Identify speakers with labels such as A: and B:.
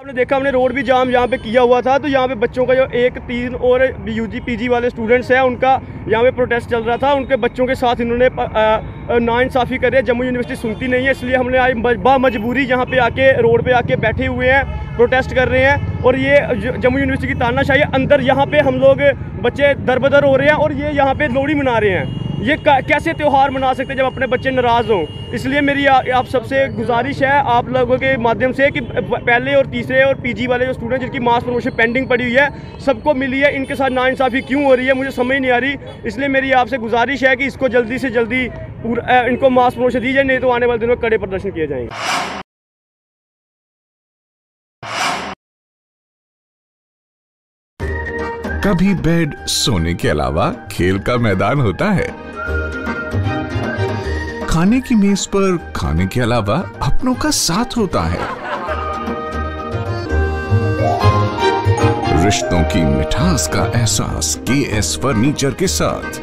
A: आपने देखा, हमने रोड भी जाम यहाँ पे किया हुआ था। तो यहाँ पे बच्चों का जो एक, तीन और यूजी पीजी वाले स्टूडेंट्स हैं, उनका यहाँ पे प्रोटेस्ट चल रहा था। उनके बच्चों के साथ इन्होंने नाइंसाफ़ी करी है। जम्मू यूनिवर्सिटी सुनती नहीं है, इसलिए हमने आज मजबूरी यहाँ पे आके, रोड पे आके बैठे हुए हैं प्रोटेस्ट कर रहे हैं। और ये जम्मू यूनिवर्सिटी की तानाशाही अंदर यहाँ पर हम लोग बच्चे दरबदर हो रहे हैं और ये यहाँ पर लोहड़ी मना रहे हैं। ये कैसे त्यौहार मना सकते हैं जब अपने बच्चे नाराज़ हों? इसलिए मेरी आ, आप सबसे गुजारिश है आप लोगों के माध्यम से कि पहले और तीसरे और पीजी वाले जो स्टूडेंट जिनकी मास प्रमोशन पेंडिंग पड़ी हुई है सबको मिली है इनके साथ नाइंसाफ़ी क्यों हो रही है मुझे समझ नहीं आ रही। इसलिए मेरी आपसे गुजारिश है कि इसको जल्दी से जल्दी पूरा इनको मास प्रमोशन दी जाए नहीं तो आने वाले दिनों में कड़े प्रदर्शन किए जाएँगे।
B: कभी बेड सोने के अलावा खेल का मैदान होता है? खाने की मेज पर खाने के अलावा अपनों का साथ होता है। रिश्तों की मिठास का एहसास के एस फर्नीचर के साथ।